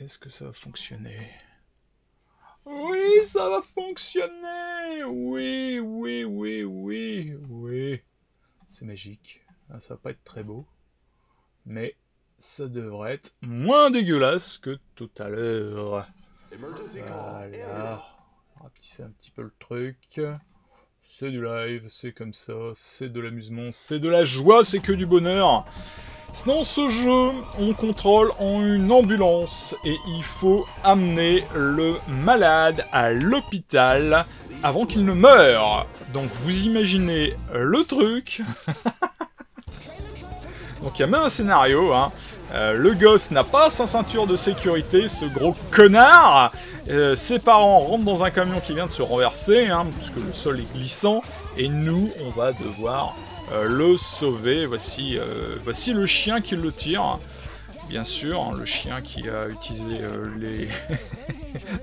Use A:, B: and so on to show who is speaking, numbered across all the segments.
A: est-ce que ça va fonctionner? Oui, ça va fonctionner Oui, oui, oui, oui, oui. C'est magique. Ah, ça va pas être très beau. Mais ça devrait être moins dégueulasse que tout à l'heure. Voilà. Rapetisser un petit peu le truc. C'est du live, c'est comme ça, c'est de l'amusement, c'est de la joie, c'est que du bonheur. Dans ce jeu, on contrôle en une ambulance et il faut amener le malade à l'hôpital avant qu'il ne meure. Donc vous imaginez le truc. Donc il y a même un scénario, hein. Euh, le gosse n'a pas sa ceinture de sécurité, ce gros connard. Euh, ses parents rentrent dans un camion qui vient de se renverser, hein, puisque le sol est glissant, et nous, on va devoir euh, le sauver. Voici, voici le chien qui le tire. Bien sûr, hein, le chien qui a utilisé les...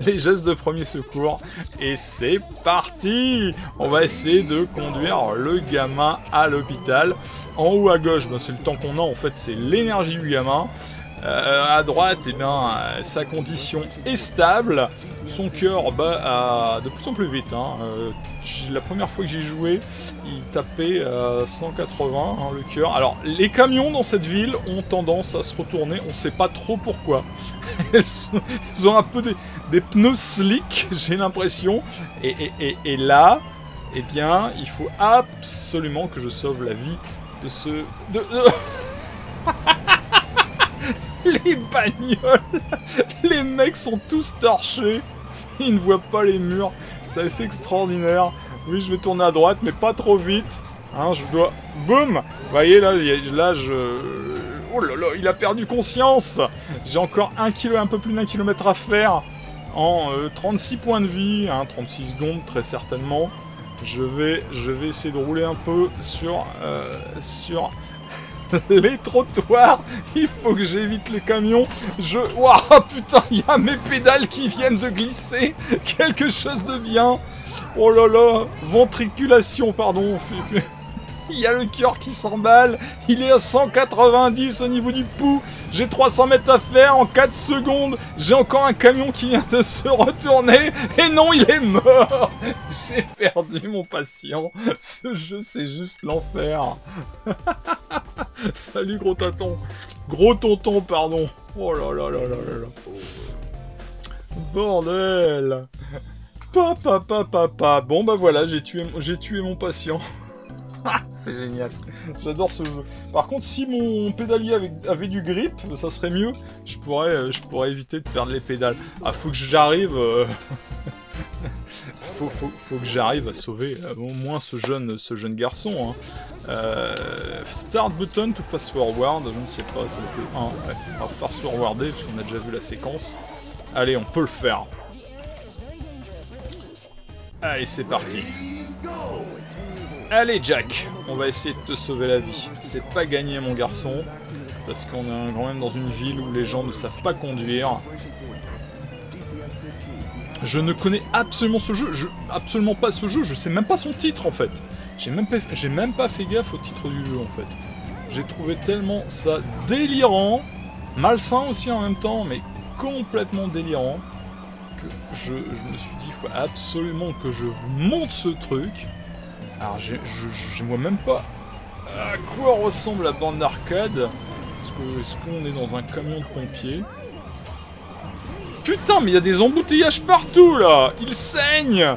A: les gestes de premier secours. Et c'est parti On va essayer de conduire le gamin à l'hôpital. En haut à gauche, ben, c'est le temps qu'on a, en fait, c'est l'énergie du gamin. Euh, à droite, eh bien, sa condition est stable. Son cœur bat de plus en plus vite. Hein. Euh, la première fois que j'ai joué, il tapait à 180 hein, le cœur. Alors, les camions dans cette ville ont tendance à se retourner. On ne sait pas trop pourquoi. Ils ont un peu des, pneus slick, j'ai l'impression. Et, là, eh bien, il faut absolument que je sauve la vie de ce... De, les bagnoles Les mecs sont tous torchés Ils ne voient pas les murs. C'est extraordinaire. Oui, je vais tourner à droite, mais pas trop vite. Hein, je dois... Boum Vous voyez, là, là, je... Oh là là, il a perdu conscience J'ai encore un kilo, un peu plus d'un kilomètre à faire en 36 euh, points de vie, hein, 36 secondes très certainement. Je vais, je vais essayer de rouler un peu sur, euh, sur les trottoirs. Il faut que j'évite les camions. Je... Waouh, putain, il y a mes pédales qui viennent de glisser. Quelque chose de bien. Oh là là, ventriculation, pardon. Il y a le cœur qui s'emballe. Il est à 190 au niveau du pouls. J'ai 300 mètres à faire en 4 secondes. J'ai encore un camion qui vient de se retourner. Et non, il est mort. J'ai perdu mon patient. Ce jeu, c'est juste l'enfer. Salut, gros tonton. Gros tonton, pardon. Oh là là là là là là. Bordel. Papa, papa, papa. Bon, bah voilà, j'ai tué, j'ai tué mon patient. c'est génial. J'adore ce jeu. Par contre, si mon pédalier avait, du grip, ça serait mieux. Je pourrais, euh, je pourrais éviter de perdre les pédales. Ah, faut que j'arrive... Euh, faut, que j'arrive à sauver euh, au moins ce jeune, garçon. Hein. start button to fast forward, je ne sais pas, ça va être le fast forwarder, parce a déjà vu la séquence. Allez, on peut le faire. Allez, c'est parti. Allez Jack, on va essayer de te sauver la vie. C'est pas gagné mon garçon, parce qu'on est quand même dans une ville où les gens ne savent pas conduire. Je ne connais absolument ce jeu, je, absolument pas ce jeu, je sais même pas son titre en fait. J'ai même, pas, fait gaffe au titre du jeu en fait. J'ai trouvé tellement ça délirant, malsain aussi en même temps, mais complètement délirant, que je, je me suis dit, il faut absolument que je vous montre ce truc. Alors je, vois même pas à quoi ressemble la bande d'arcade. Est-ce qu'on est, dans un camion de pompiers Putain, mais il y a des embouteillages partout là. Il saigne.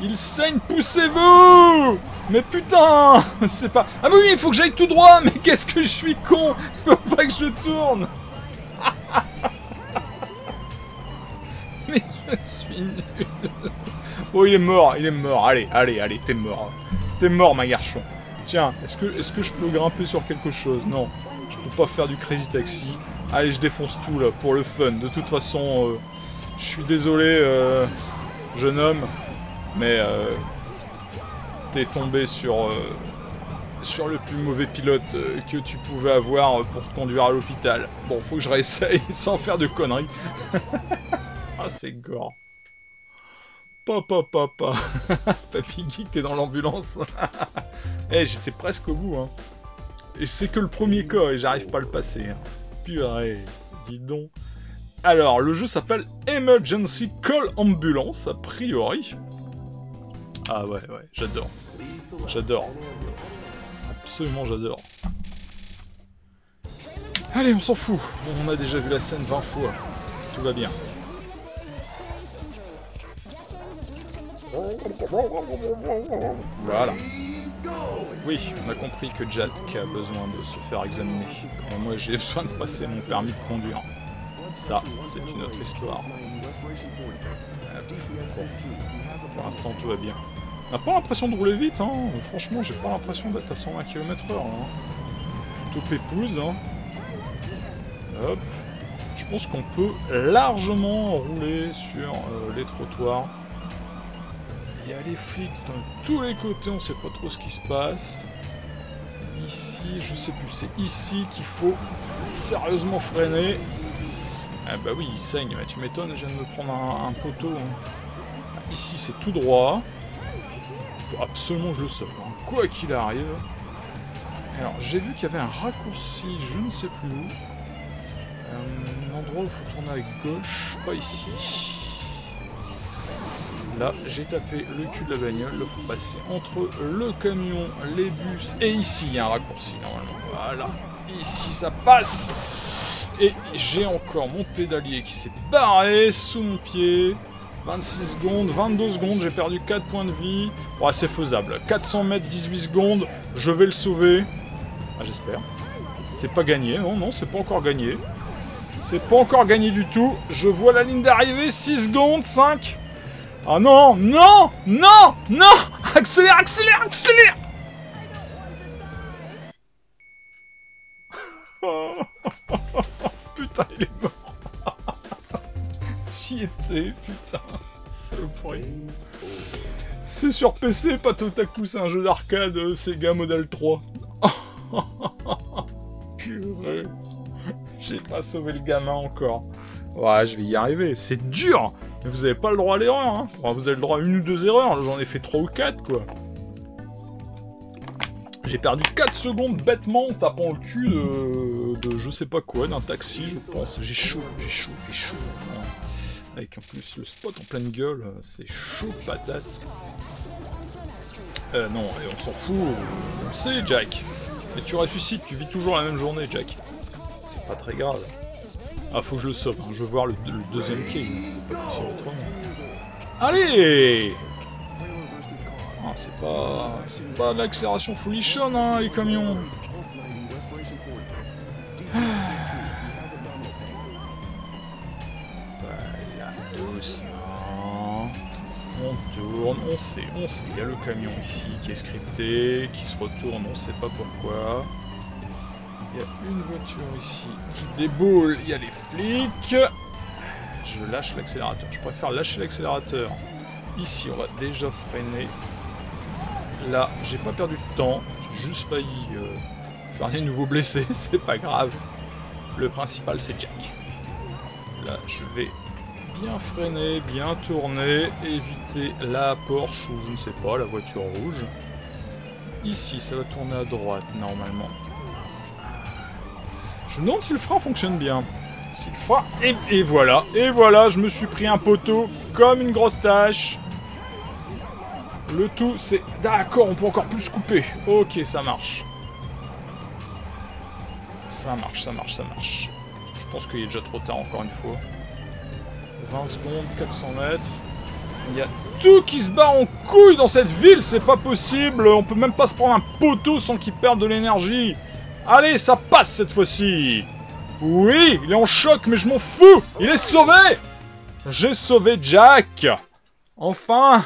A: Il saigne, poussez-vous. Mais putain C'est pas... Ah oui, il faut que j'aille tout droit. Mais qu'est-ce que je suis con. Il faut pas que je tourne. Mais je suis nul. Oh, il est mort, il est mort. Allez, allez, allez, t'es mort. T'es mort, ma garçon. Tiens, est-ce que, est que je peux grimper sur quelque chose? Non, je peux pas faire du crazy taxi. Allez, je défonce tout, là, pour le fun. De toute façon, euh, je suis désolé, euh, jeune homme, mais euh, t'es tombé sur, sur le plus mauvais pilote que tu pouvais avoir pour te conduire à l'hôpital. Bon, faut que je réessaye sans faire de conneries. ah, c'est gore. Papa, papa. Papy Geek, t'es dans l'ambulance. Eh, j'étais presque au bout, hein. Et c'est que le premier cas et j'arrive pas à le passer. Hein. Purée, dis donc. Alors, le jeu s'appelle Emergency Call Ambulance, a priori. Ah ouais, ouais, j'adore. J'adore. Absolument j'adore. Allez, on s'en fout. On a déjà vu la scène 20 fois. Tout va bien. Voilà. Oui, on a compris que Jack a besoin de se faire examiner. moi, j'ai besoin de passer mon permis de conduire. Ça, c'est une autre histoire. Pour l'instant, tout va bien. On n'a pas l'impression de rouler vite, hein. Franchement, j'ai pas l'impression d'être à 120 km/h. Hein. Plutôt pépouse, hein. Hop. Je pense qu'on peut largement rouler sur euh, les trottoirs. Y a les flics dans tous les côtés, on sait pas trop ce qui se passe. Ici, je sais plus, c'est ici qu'il faut sérieusement freiner. Ah bah oui, il saigne, mais tu m'étonnes, je viens de me prendre un, poteau. Hein. Ici, c'est tout droit. Faut absolument que je le sauve, hein. quoi qu'il arrive. Alors, j'ai vu qu'il y avait un raccourci, je ne sais plus où. Un endroit où il faut tourner avec gauche, pas ici. J'ai tapé le cul de la bagnole, faut passer entre le camion, les bus, et ici, il y a un raccourci, normalement. Voilà, ici, ça passe Et j'ai encore mon pédalier qui s'est barré sous mon pied. 26 secondes, 22 secondes, j'ai perdu 4 points de vie. Bon, c'est faisable. 400 mètres, 18 secondes, je vais le sauver. Ah, j'espère. C'est pas gagné, non, non, c'est pas encore gagné. C'est pas encore gagné du tout. Je vois la ligne d'arrivée, 6 secondes, 5, Oh non Non Non Non. Accélère, accélère, accélère. Putain, il est mort. J'y étais, putain. Saloperie. C'est sur PC, pas tout à coup, c'est un jeu d'arcade euh, Sega Model 3. Purée J'ai pas sauvé le gamin encore. Ouais, je vais y arriver, c'est dur mais vous avez pas le droit à l'erreur, hein. vous avez le droit à une ou deux erreurs, j'en ai fait trois ou quatre, quoi. J'ai perdu 4 secondes bêtement en tapant le cul de, je sais pas quoi, d'un taxi, je pense. J'ai chaud, j'ai chaud, j'ai chaud. Avec en plus le spot en pleine gueule, c'est chaud patate. Euh, non, on s'en fout, on le sait, Jack. Mais tu ressuscites, tu vis toujours la même journée, Jack. C'est pas très grave. Ah, faut que je le sauve. Je veux voir le, deuxième king. C'est pas. Allez ah, C'est pas... C'est pas de l'accélération folichonne, hein, les camions. On tourne, on sait, on sait. Il y a le camion ici qui est scripté, qui se retourne, on sait pas pourquoi. Il y a une voiture ici qui déboule. Il y a les flics. Je lâche l'accélérateur. Je préfère lâcher l'accélérateur. Ici, on va déjà freiner. Là, j'ai pas perdu de temps. J'ai juste failli euh, faire des nouveaux blessés. C'est pas grave. Le principal, c'est Jack. Là, je vais bien freiner, bien tourner, éviter la Porsche ou je ne sais pas, la voiture rouge. Ici, ça va tourner à droite normalement. Je me demande si le frein fonctionne bien. Si le frein... Et, voilà, et voilà, je me suis pris un poteau comme une grosse tâche. Le tout, c'est... D'accord, on peut encore plus couper. Ok, ça marche. Ça marche, ça marche, ça marche. Je pense qu'il est déjà trop tard encore une fois. 20 secondes, 400 mètres. Il y a tout qui se bat en couille dans cette ville, c'est pas possible. On peut même pas se prendre un poteau sans qu'il perde de l'énergie. Allez, ça passe cette fois-ci Oui, il est en choc, mais je m'en fous Il est sauvé J'ai sauvé Jack Enfin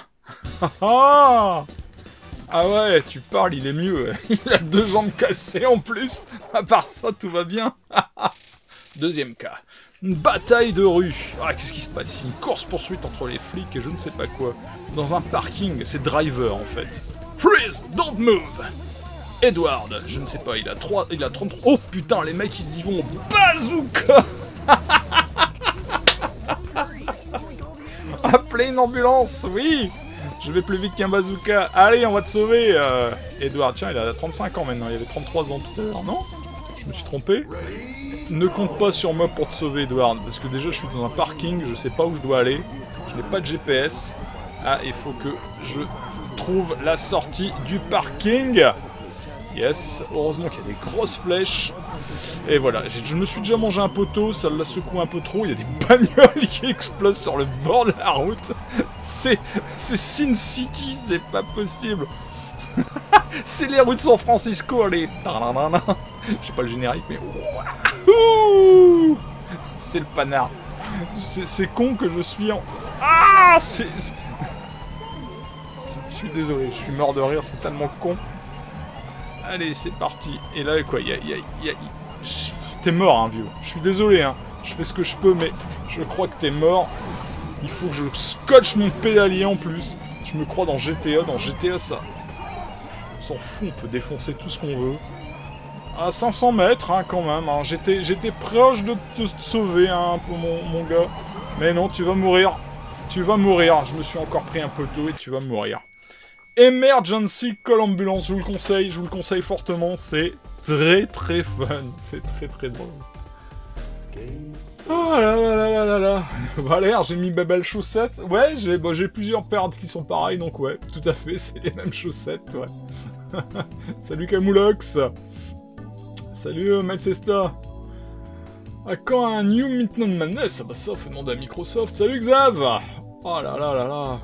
A: Ah ouais, tu parles, il est mieux. Il a deux jambes cassées en plus. À part ça, tout va bien. Deuxième cas. Une bataille de rue. Ah, qu'est-ce qui se passe? Une course-poursuite entre les flics et je ne sais pas quoi. Dans un parking, c'est Driver en fait. Freeze Don't move Edward, je ne sais pas, il a 3, il a 33... Oh putain, les mecs ils se disent bazooka. Appelez une ambulance, oui. Je vais plus vite qu'un bazooka. Allez, on va te sauver euh... Edward, tiens, il a 35 ans maintenant, il avait 33 ans tout à non? Je me suis trompé. Ne compte pas sur moi pour te sauver, Edward, parce que déjà je suis dans un parking, je sais pas où je dois aller, je n'ai pas de GPS. Ah, il faut que je trouve la sortie du parking. Yes, heureusement qu'il y a des grosses flèches. Et voilà, je me suis déjà mangé un poteau, ça l'a secoué un peu trop. Il y a des bagnoles qui explosent sur le bord de la route. C'est Sin City, c'est pas possible. c'est les rues de San Francisco, allez. Je sais pas le générique, mais... C'est le panard. C'est con que je suis en... Ah. Je suis désolé, je suis mort de rire, c'est tellement con. Allez, c'est parti. Et là, quoi, y a... Y. T'es mort, hein, vieux. Je suis désolé, hein. Je fais ce que je peux, mais je crois que t'es mort. Il faut que je scotche mon pédalier en plus. Je me crois dans GTA. Dans GTA, ça... On s'en fout, on peut défoncer tout ce qu'on veut. À 500 mètres, hein, quand même. Hein. J'étais proche de te sauver, hein, peu, mon, mon gars. Mais non, tu vas mourir. Tu vas mourir. Je me suis encore pris un poteau et tu vas mourir. Emergency Call Ambulance, je vous le conseille, je vous le conseille fortement, c'est très très fun, c'est très très drôle. Oh là là là là là là Valère, j'ai mis belle chaussette. Ouais, j'ai bah, plusieurs paires qui sont pareilles, donc ouais, tout à fait, c'est les mêmes chaussettes, ouais. Salut Camoulox Salut euh, Malcesta À quand un New Midnight Madness Ah bah ça, faut demander à Microsoft. Salut Xav Oh là là là là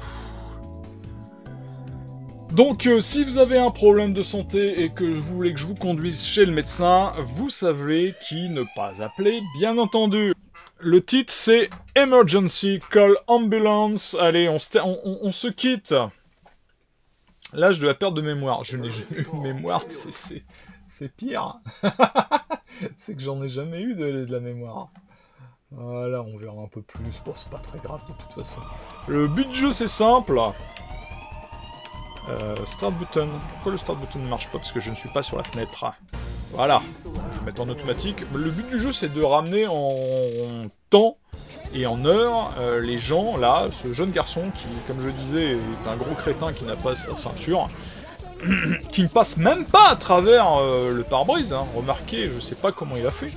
A: donc, euh, si vous avez un problème de santé et que vous voulez que je vous conduise chez le médecin, vous savez qui ne pas appeler, bien entendu. Le titre, c'est Emergency Call Ambulance. Allez, on, se quitte. Là, je dois perdre de mémoire. Je n'ai jamais eu de mémoire, c'est pire. c'est que j'en ai jamais eu de, la mémoire. Voilà, on verra un peu plus. Bon, c'est pas très grave de toute façon. Le but du jeu, c'est simple. Euh, start button. Pourquoi le start button ne marche pas? Parce que je ne suis pas sur la fenêtre. Voilà. Je vais mettre en automatique. Le but du jeu, c'est de ramener en temps et en heure euh, les gens, là, ce jeune garçon qui, comme je disais, est un gros crétin qui n'a pas sa ceinture, qui ne passe même pas à travers euh, le pare-brise. Hein. Remarquez, je sais pas comment il a fait.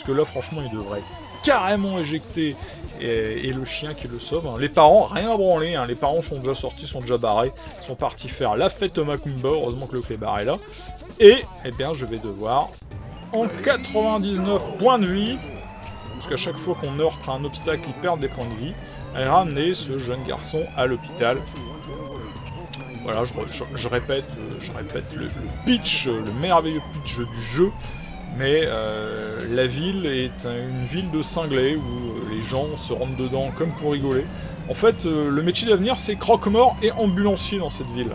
A: Parce que là, franchement, il devrait être carrément éjecté et, le chien qui le sauve. Hein. Les parents, rien à branler, hein. les parents sont déjà sortis, sont déjà barrés, sont partis faire la fête au Macumba, heureusement que le clébard est là. Et, eh bien, je vais devoir, en 99 points de vie, parce qu'à chaque fois qu'on heurte un obstacle, il perd des points de vie, ramener ce jeune garçon à l'hôpital. Voilà, je, répète, euh, je répète le pitch, le merveilleux pitch du jeu. Mais euh, la ville est une ville de cinglés où euh, les gens se rentrent dedans comme pour rigoler. En fait, euh, le métier d'avenir, c'est croque-mort et ambulancier dans cette ville.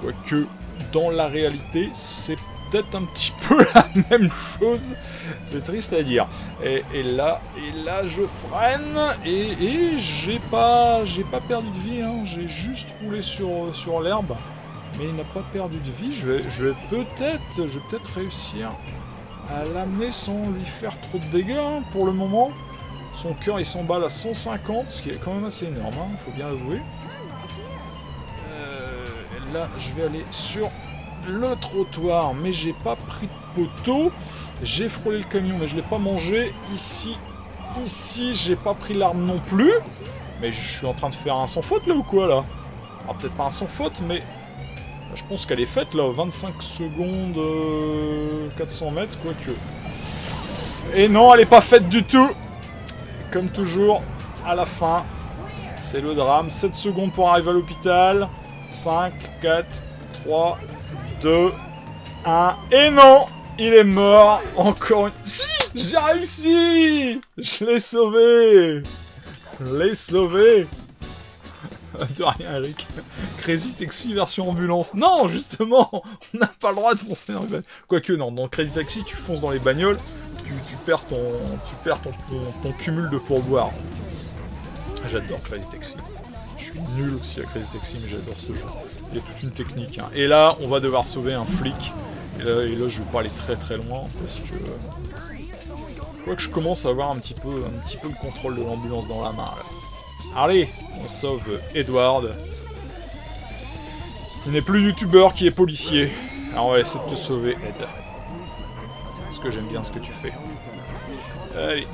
A: Quoique, dans la réalité, c'est peut-être un petit peu la même chose. C'est triste à dire. Et, là, et là, je freine et, j'ai pas, j'ai pas perdu de vie. Hein. J'ai juste roulé sur, sur l'herbe. Mais il n'a pas perdu de vie. Je vais, je vais peut-être peut-être réussir à l'amener sans lui faire trop de dégâts hein, pour le moment. Son cœur il s'emballe à 150, ce qui est quand même assez énorme, il hein, faut bien avouer. Euh, là, je vais aller sur le trottoir, mais j'ai pas pris de poteau. J'ai frôlé le camion, mais je l'ai pas mangé. Ici, ici, j'ai pas pris l'arme non plus. Mais je suis en train de faire un sans faute là ou quoi là? Alors peut-être pas un sans faute, mais je pense qu'elle est faite là, 25 secondes, 400 euh, mètres, quoique. Et non, elle n'est pas faite du tout. Comme toujours, à la fin, c'est le drame. 7 secondes pour arriver à l'hôpital. 5, 4, 3, 2, 1. Et non Il est mort Encore une... Si J'ai réussi Je l'ai sauvé Je l'ai sauvé de rien, Eric. Crazy Taxi version ambulance. Non, justement, on n'a pas le droit de foncer dans les bagnoles. Quoique, non, dans Crazy Taxi, tu fonces dans les bagnoles, tu, perds, ton, tu perds ton, ton, cumul de pourboire. J'adore Crazy Taxi. Je suis nul aussi à Crazy Taxi, mais j'adore ce jeu. Il y a toute une technique. Hein. Et là, on va devoir sauver un flic. Et là, je vais pas aller très très loin, parce que... Je crois que je commence à avoir un petit peu, un petit peu le contrôle de l'ambulance dans la main. Allez, on sauve Edward. Qui n'est plus youtubeur, qui est policier. Alors on va essayer de te sauver, Ed. Parce que j'aime bien ce que tu fais. Allez.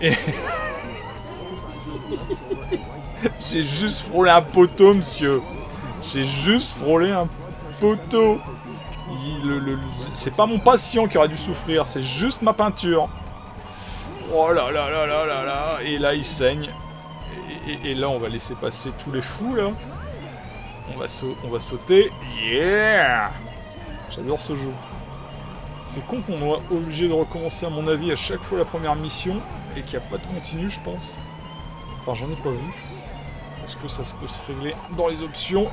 A: J'ai juste frôlé un poteau, monsieur. J'ai juste frôlé un poteau. c'est pas mon patient qui aurait dû souffrir, c'est juste ma peinture. Oh là là là là là là. Et là, il saigne. Et, là, on va laisser passer tous les fous, là. On va, sauter. Yeah J'adore ce jeu. C'est con qu'on soit obligé de recommencer, à mon avis, à chaque fois la première mission. Et qu'il n'y a pas de continu, je pense. Enfin, j'en ai pas vu. Est-ce que ça peut se régler dans les options?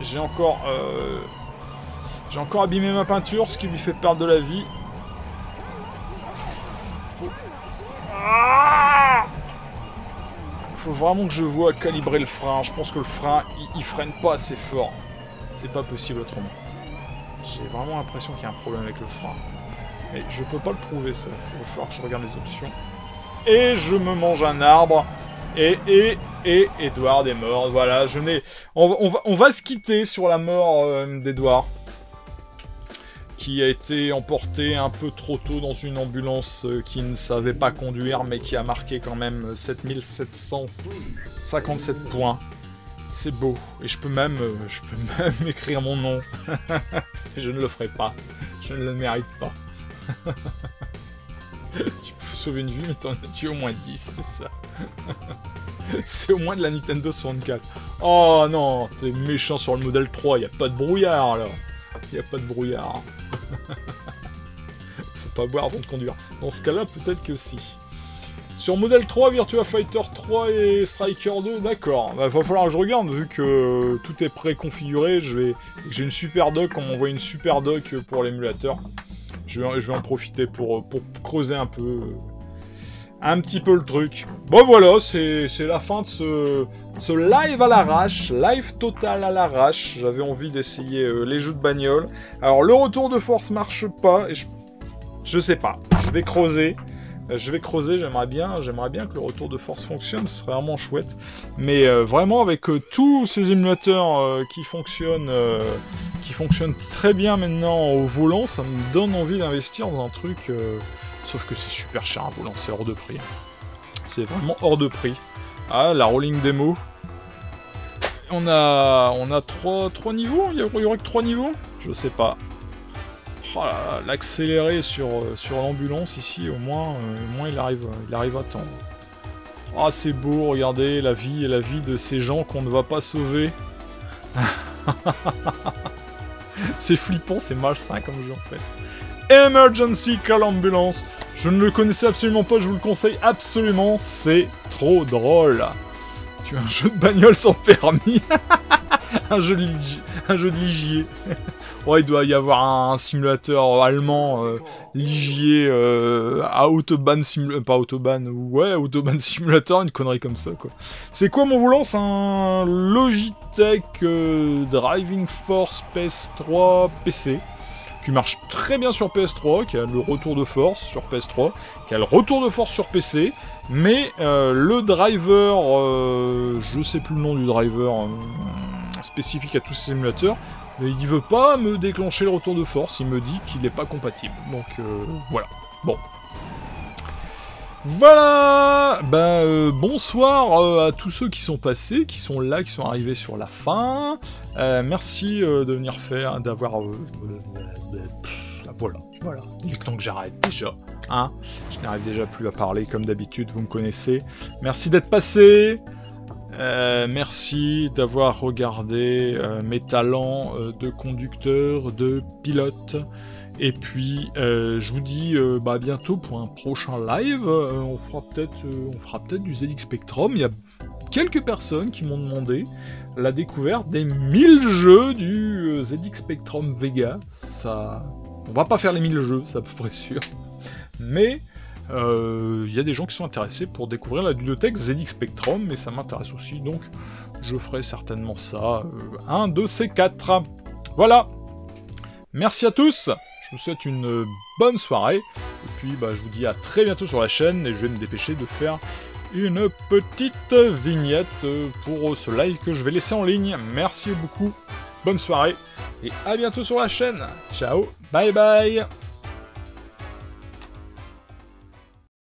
A: J'ai encore... Euh, j'ai encore abîmé ma peinture, ce qui lui fait perdre de la vie. Faut... Ah Faut vraiment que je vois calibrer le frein. Je pense que le frein, il, freine pas assez fort. C'est pas possible autrement. J'ai vraiment l'impression qu'il y a un problème avec le frein. Mais je peux pas le prouver ça. Il va falloir que je regarde les options. Et je me mange un arbre. Et, et, et Edward est mort. Voilà, je n'ai... On, va, on va se quitter sur la mort euh, d'Edward. Qui a été emporté un peu trop tôt dans une ambulance euh, qui ne savait pas conduire, mais qui a marqué quand même 7757 points. C'est beau. Et je peux même, euh, je peux même écrire mon nom. je ne le ferai pas. Je ne le mérite pas. tu peux sauver une vie, mais t'en as tué au moins 10, c'est ça. c'est au moins de la Nintendo 64. Oh non, t'es méchant sur le modèle 3, y a pas de brouillard là. Y a pas de brouillard. Faut pas boire avant de conduire. Dans ce cas-là, peut-être que si. Sur modèle 3, Virtua Fighter 3 et Striker 2, d'accord. Bah, va falloir que je regarde, vu que tout est préconfiguré, j'ai une super doc, on m'envoie une super doc pour l'émulateur. Je vais, en profiter pour creuser un peu un petit peu le truc. Bon voilà, c'est la fin de ce, live à l'arrache, live total à l'arrache. J'avais envie d'essayer euh, les jeux de bagnole. Alors le retour de force marche pas, je, je sais pas, je vais creuser. Euh, je vais creuser, j'aimerais bien, bien que le retour de force fonctionne, ce serait vraiment chouette. Mais euh, vraiment avec tous ces émulateurs qui fonctionnent, qui fonctionnent très bien maintenant au volant, ça me donne envie d'investir dans un truc Sauf que c'est super cher un volant, c'est hors de prix. C'est vraiment hors de prix. Ah, la rolling demo. On a, on a trois, trois niveaux Il y aurait que trois niveaux Je sais pas. Oh l'accéléré sur, sur l'ambulance ici, au moins, euh, au moins il arrive, il arrive à temps. Ah, c'est beau, regardez la vie et la vie de ces gens qu'on ne va pas sauver. c'est flippant, c'est malsain comme jeu en fait. Emergency Call Ambulance. Je ne le connaissais absolument pas, je vous le conseille absolument, c'est trop drôle. Tu as un jeu de bagnole sans permis. un, jeu de ligier. ouais, il doit y avoir un simulateur allemand euh, ligier euh, à Autobahn simulator, pas Autobahn, ouais, Autobahn simulator, une connerie comme ça quoi. C'est quoi mon volant? C'est un Logitech euh, Driving Force PS3 PC marche très bien sur PS3, qui a le retour de force sur PS3, qui a le retour de force sur PC, mais euh, le driver, euh, je sais plus le nom du driver euh, spécifique à tous ces émulateurs, mais il veut pas me déclencher le retour de force, il me dit qu'il n'est pas compatible. Donc voilà. Bon, voilà Ben bonsoir à tous ceux qui sont passés, qui sont là, qui sont arrivés sur la fin. merci de venir faire, d'avoir voilà, voilà. Il est temps que j'arrête déjà. Hein Je n'arrive déjà plus à parler comme d'habitude, vous me connaissez. Merci d'être passé. Euh, merci d'avoir regardé euh, mes talents euh, de conducteur, de pilote. Et puis, je vous dis bah, bientôt pour un prochain live. on fera peut-être fera peut-être du ZX Spectrum. Il y a quelques personnes qui m'ont demandé la découverte des 1000 jeux du ZX Spectrum Vega. Ça on va pas faire les 1000 jeux, c'est à peu près sûr. Mais il euh, y a des gens qui sont intéressés pour découvrir la bibliothèque ZX Spectrum, mais ça m'intéresse aussi, donc je ferai certainement ça, euh, un de ces quatre. Voilà Merci à tous Je vous souhaite une bonne soirée, et puis bah, je vous dis à très bientôt sur la chaîne, et je vais me dépêcher de faire une petite vignette pour ce live que je vais laisser en ligne. Merci beaucoup, bonne soirée, et à bientôt sur la chaîne. Ciao, bye bye